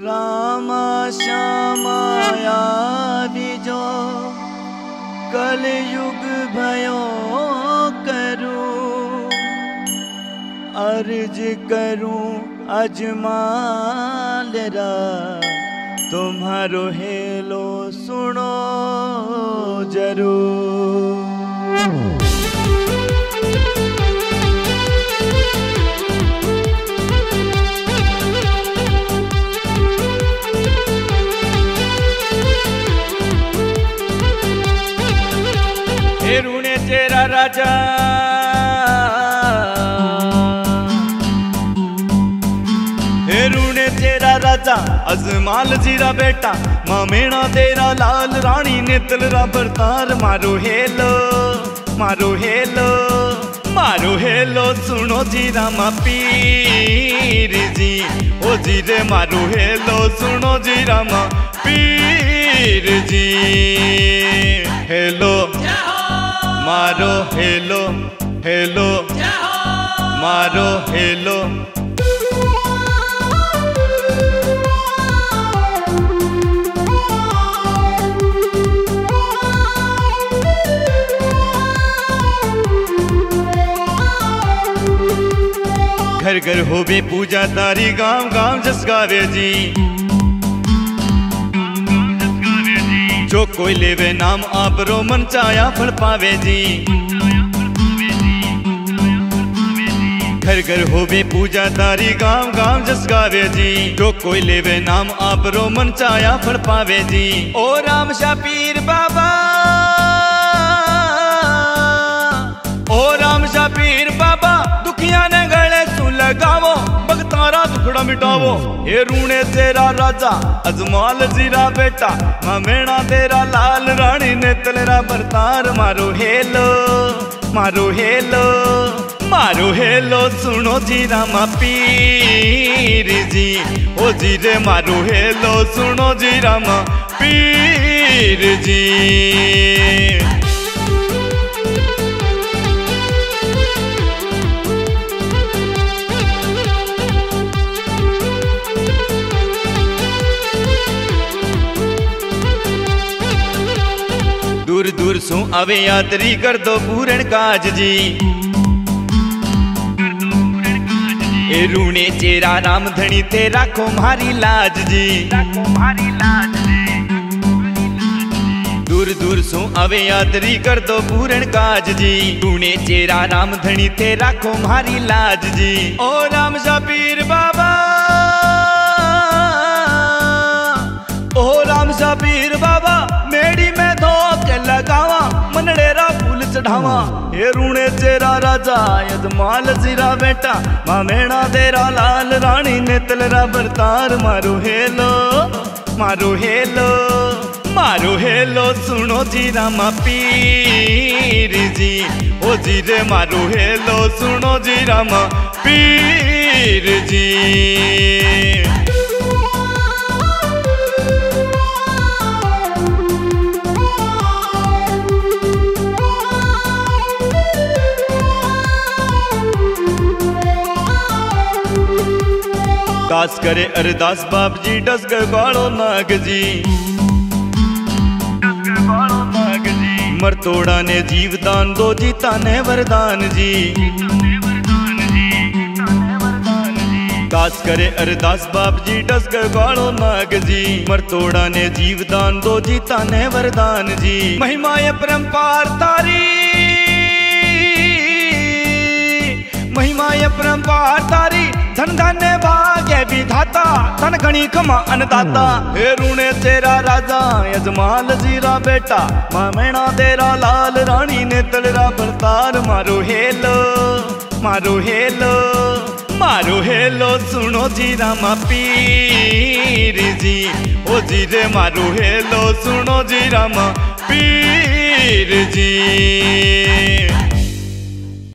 रामा श्यामाया विजो कलयुग भयो करूँ अर्ज़ करूँ अजमालरा तुम्हारो हेलो सुनो ज़रूर। तेरा राजा। राजा, अजमाल जीरा बेटा, मामेणा तेरा लाल रानी, नेतल रा बरतार, मारो हेलो मारो हेलो मारो हेलो, सुनो जीरा रामा पीर जी, ओ जीरे मारो हेलो, सुनो जीरा रामा पीर जी। हेलो। मारो, हेलो हेलो। मारो, हेलो। घर घर होवे पूजा, तारी गाँव गाँव जस गावे जी। जो कोई लेवे नाम आप रो मन चाया फल पावे जी। घर घर होवे पूजा तारी गाँव गाँव जस गावे जी। जो कोई लेवे नाम आप रो मन चाया फल पावे जी। ओ राम शाह पीर बाबा। ओ राम शाह पीर बाबा। मिटावो। हे रूणे, तेरा राजा, अजमाल जीरा बेटा। मामेणा तेरा लाल रानी ने तलेरा बरतार। मारो हेलो मारो हेलो मारो हेलो सुनो जी रामा पीर जी। ओ जीरे, मारो हेलो सुनो जीरा रामा पीर जी। दूर दूर सु आवे यात्री कर दो पूरण काज जी रूणे चेरा राम धनी ते राखो मारी लाज जी दूर दूर सु आवे यात्री कर दो पूरण काज जी रूणे चेरा राम धनी ते राखो चढ़ावा रूणे तेरा राजा यजमाल जीरा बेटा मामेणा तेरा लाल रानी ने तलरा बरतार मारो हेलो मारो हेलो मारो हेलो सुनो जी रामा पीर जी ओ जी रे हेलो सुनो जी रामा जी दास करे, अरदास बाप जी डस गाड़ो नाग जी मरतोड़ा ने जीवदान दो जीता ने वरदान जी दास करे अरदास बाप जी डस गाड़ो नाग जी मरतोड़ा ने जीवदान दो जीता ने वरदान जी महिमा महिमाए परम्पार तारी। महिमा महिमाए परम्पार तारी। धन धन्य भाग्य विधाता धन गणी खमा अन्नदाता। हे रूणे तेरा राजा यजमाल जीरा बेटा। मामेणा तेरा लाल रानी ने तलरा बरतार। मारो हेलो मारो हेलो मारो हेलो सुनो जी रामा पीर जी। ओ जी रे मारो हेलो सुनो जी रामा पीर जी।